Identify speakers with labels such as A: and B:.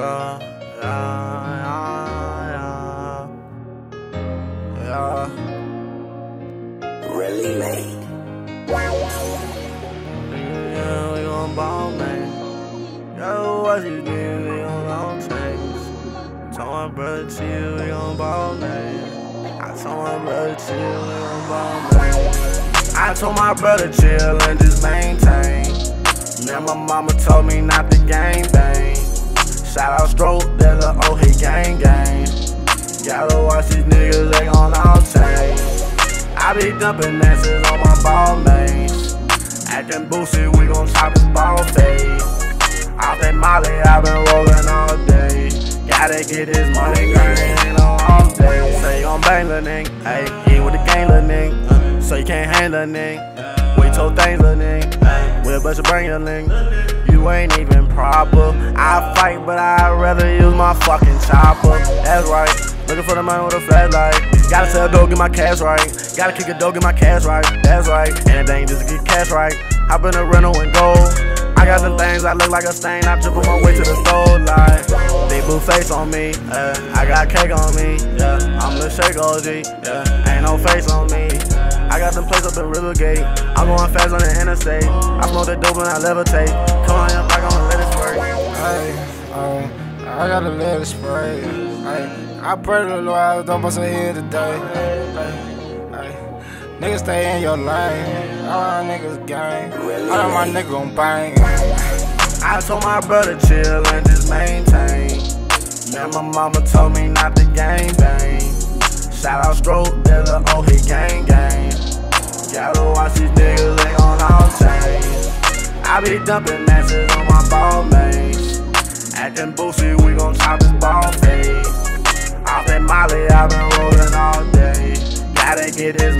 A: Yeah, yeah, yeah, yeah.
B: Really made.
A: Yeah, we gon' ball, man. Yo, what you do? We gon' long change. Told my brother chill, we gon' ball, man. I told my brother chill, we gon' ball, man. I told my brother chill and just maintain. Man, my mama told me not to gang bang. Watch these niggas, gon' all change. I be dumping asses on my ball mates. Acting boosty, we gon' chop his ball fade. Off that molly, i been rolling all day. Gotta get this money, grinding on all day. Say on bang lil' nigga, ayy, he with the gang lil' nigga. So you can't handle nigga. Wait told things lil' nigga, ayy, we'll bust your brain lil' nigga. You ain't even proper. I fight, but I'd rather use my fucking chopper. That's right. Looking for the money with a flashlight. Gotta sell dope, get my cash right. Gotta kick a dope, get my cash right. That's right. Anything just to get cash right. Hop in a rental and go. I got them things that look like a stain. I trip on my way to the store like big blue face on me. Uh, I got cake on me. Yeah, I'm the shake OG. Yeah, ain't no face on me. I got them places up in Rivergate. I'm going fast on the interstate. I smoke that dope and I levitate. Come on, I'm back on the let it spray.
C: Hey, I gotta let it spray. I pray to the Lord, don't bust a head today. Niggas stay in your lane. All my niggas gang. All of my niggas gon' bang.
A: I told my brother chill and just maintain. Man, my mama told me not to gang bang. Shout out Stroke, there's a oh he gang gang. Gotta watch these niggas, they gon' all change. I be dumping asses on my ball mates. Acting boosty, Off that